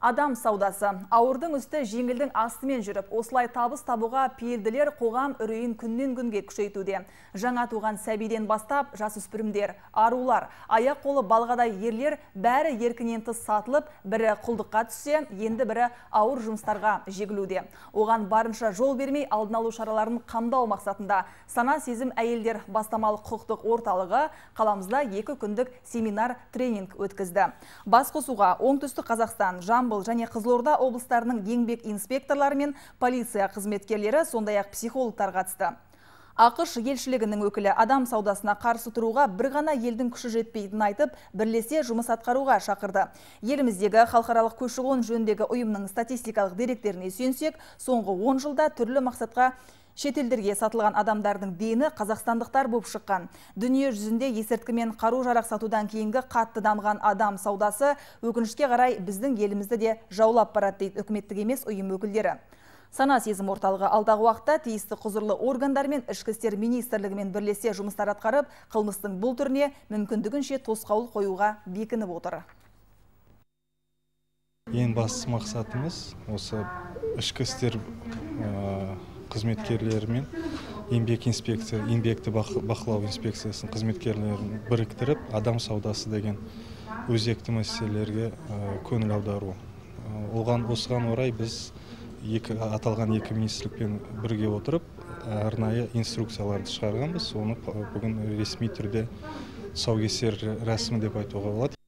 Адам саудасы. Ауырдың үсті жеңілдің астымен жүріп, осылай табыс табуға пейілділер қоғам үрейін күннен күнге күшейтуде. Жаңа туған сәбиден бастап, жасөспірімдер, арулар, аяқ қолы балғадай ерлер бәрі еркінен тыс сатылып, бірі құлдыққа түссе, енді бірі ауыр жұмыстарға жегілуде. Оған барынша жол бермей алдын алу шараларын қамдау мақсатында сана сезім әйелдер бастамалық құқықтық орталығы қаламызда екі күндік семинар тренинг өткізді. Басқосуға оңтүстік Қазақстан, Жамбыл және Қызылорда облыстарының еңбек инспекторлары мен полиция қызметкерлері сондай-ақ психологтар қатысты. ақш елшілігінің өкілі адам саудасына қарсы тұруға бір ғана елдің күші жетпейтінін айтып бірлесе жұмыс атқаруға шақырды еліміздегі халықаралық көші қон жөніндегі ұйымның статистикалық деректеріне сүйенсек соңғы 10 жылда түрлі мақсатқа шетелдерге сатылған адамдардың дені қазақстандықтар болып шыққан. Дүние жүзінде есірткі мен қару жарақ сатудан кейінгі қатты дамыған адам саудасы өкінішке қарай біздің елімізді де жаулап барады дейді үкіметтік емес ұйым өкілдері. Сана сезім орталығы алдағы уақытта тиісті құзырлы органдар мен ішкі істер министрлігімен бірлесе жұмыстар атқарып қылмыстың бұл түріне мүмкіндігінше тосқауыл қоюға бекініп отыр. Ең басты мақсатымыз осы ішкі істер қызметкерлерімен еңбек инспекция еңбекті бақылау инспекциясының қызметкерлерін біріктіріп адам саудасы деген өзекті мәселелерге көңіл аудару оған осыған орай біз екі аталған екі министрлікпен бірге отырып арнайы инструкцияларды шығарғанбыз. Оны бүгін ресми түрде тұсаукесер рәсімі деп айтуға болады.